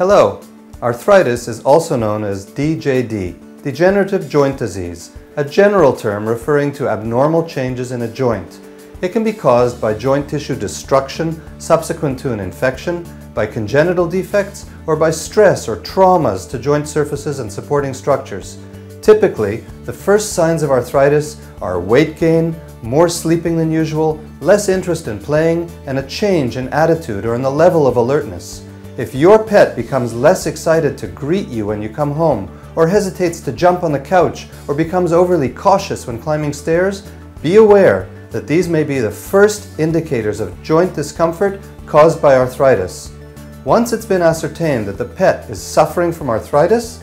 Hello! Arthritis is also known as DJD, degenerative joint disease, a general term referring to abnormal changes in a joint. It can be caused by joint tissue destruction subsequent to an infection, by congenital defects, or by stress or traumas to joint surfaces and supporting structures. Typically, the first signs of arthritis are weight gain, more sleeping than usual, less interest in playing, and a change in attitude or in the level of alertness. If your pet becomes less excited to greet you when you come home, or hesitates to jump on the couch, or becomes overly cautious when climbing stairs, be aware that these may be the first indicators of joint discomfort caused by arthritis. Once it's been ascertained that the pet is suffering from arthritis,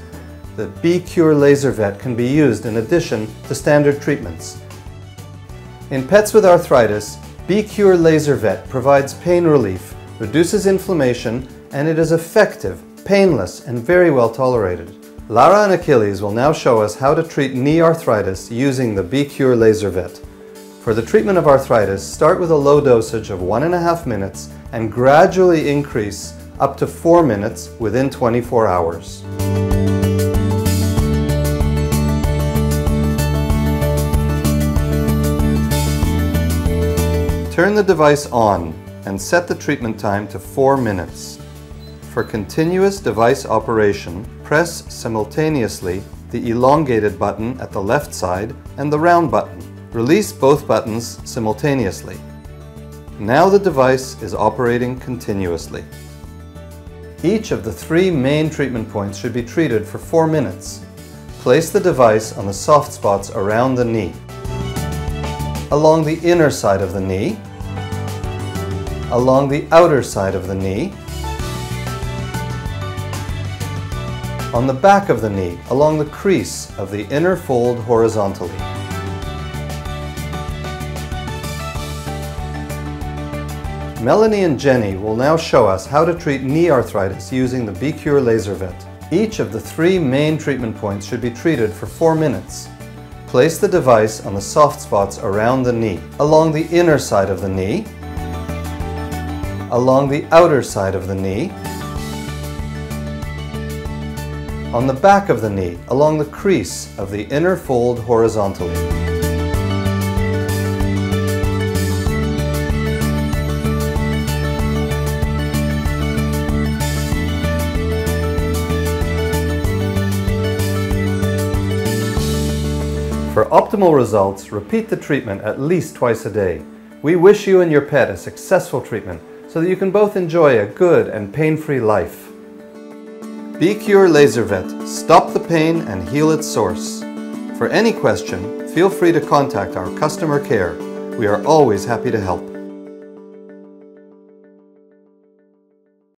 the B-Cure Laser Vet can be used in addition to standard treatments. In pets with arthritis, B-Cure Laser Vet provides pain relief, reduces inflammation, and it is effective, painless, and very well tolerated. Lara and Achilles will now show us how to treat knee arthritis using the B-Cure Laser Vet. For the treatment of arthritis, start with a low dosage of one and a half minutes and gradually increase up to four minutes within 24 hours. Turn the device on and set the treatment time to 4 minutes. For continuous device operation, press simultaneously the elongated button at the left side and the round button. Release both buttons simultaneously. Now the device is operating continuously. Each of the three main treatment points should be treated for 4 minutes. Place the device on the soft spots around the knee, along the inner side of the knee, along the outer side of the knee, on the back of the knee, along the crease of the inner fold horizontally. Melanie and Jenny will now show us how to treat knee arthritis using the B-Cure Laser Vet. Each of the three main treatment points should be treated for 4 minutes. Place the device on the soft spots around the knee, along the inner side of the knee, along the outer side of the knee, on the back of the knee, along the crease of the inner fold horizontally. For optimal results, repeat the treatment at least twice a day. We wish you and your pet a successful treatment so that you can both enjoy a good and pain-free life. B-Cure Laser Vet. Stop the pain and heal its source. For any question, feel free to contact our customer care. We are always happy to help.